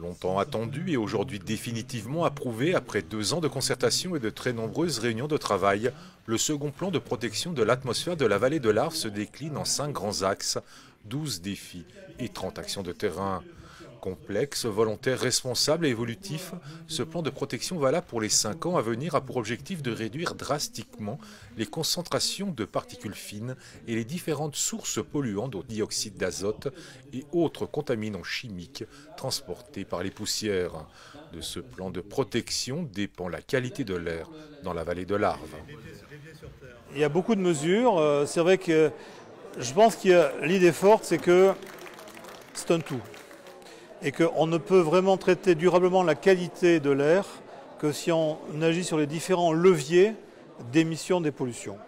Longtemps attendu et aujourd'hui définitivement approuvé après deux ans de concertation et de très nombreuses réunions de travail, le second plan de protection de l'atmosphère de la vallée de l'Arve se décline en cinq grands axes, 12 défis et 30 actions de terrain. Complexe, volontaire, responsable et évolutif, ce plan de protection valable pour les cinq ans à venir a pour objectif de réduire drastiquement les concentrations de particules fines et les différentes sources polluantes au dioxyde d'azote et autres contaminants chimiques transportés par les poussières. De ce plan de protection dépend la qualité de l'air dans la vallée de l'Arve. Il y a beaucoup de mesures. Euh, c'est vrai que je pense que l'idée forte, c'est que c'est un tout et qu'on ne peut vraiment traiter durablement la qualité de l'air que si on agit sur les différents leviers d'émission des pollutions.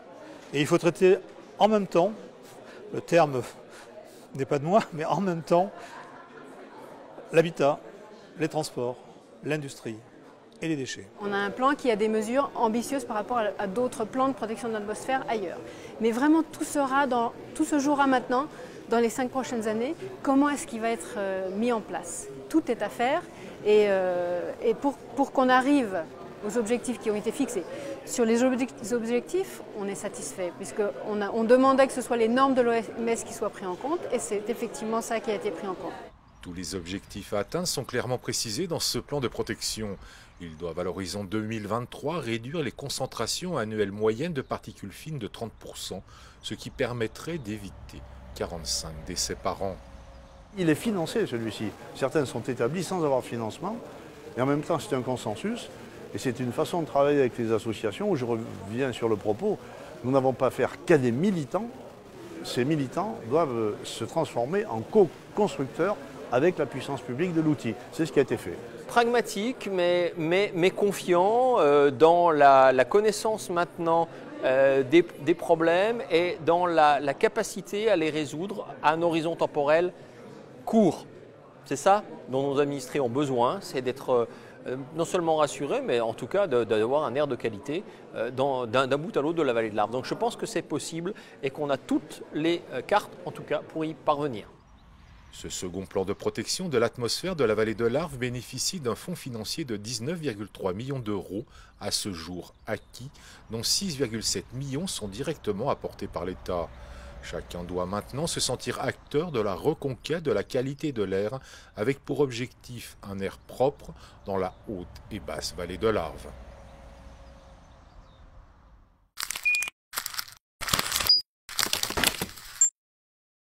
Et il faut traiter en même temps, le terme n'est pas de moi, mais en même temps, l'habitat, les transports, l'industrie et les déchets. On a un plan qui a des mesures ambitieuses par rapport à d'autres plans de protection de l'atmosphère ailleurs. Mais vraiment, tout sera dans, tout se jouera maintenant dans les cinq prochaines années, comment est-ce qu'il va être euh, mis en place? Tout est à faire et, euh, pour, qu'on arrive aux objectifs qui ont été fixés. Sur les objectifs, on est satisfait, puisqu'on on demandait que ce soit les normes de l'OMS qui soient prises en compte, et c'est effectivement ça qui a été pris en compte. Tous les objectifs à atteindre sont clairement précisés dans ce plan de protection. Ils doivent à l'horizon 2023 réduire les concentrations annuelles moyennes de particules fines de 30%, ce qui permettrait d'éviter 45 décès par an. Il est financé celui-ci. Certains sont établis sans avoir financement. Et en même temps, c'est un consensus. Et c'est une façon de travailler avec les associations je reviens sur le propos. Nous n'avons pas faire qu'à des militants. Ces militants doivent se transformer en co-constructeurs avec la puissance publique de l'outil. C'est ce qui a été fait. Pragmatique, mais, mais, confiant euh, dans la, connaissance maintenant euh, des, problèmes et dans la, capacité à les résoudre à un horizon temporel court. C'est ça dont nos administrés ont besoin, c'est d'être euh, non seulement rassurés, mais en tout cas d'avoir un air de qualité d'un bout à l'autre de la vallée de l'Arve. Donc je pense que c'est possible et qu'on a toutes les cartes, en tout cas, pour y parvenir. Ce second plan de protection de l'atmosphère de la vallée de l'Arve bénéficie d'un fonds financier de 19,3 millions d'euros à ce jour acquis, dont 6,7 millions sont directement apportés par l'État. Chacun doit maintenant se sentir acteur de la reconquête de la qualité de l'air avec pour objectif un air propre dans la haute et basse vallée de l'Arve.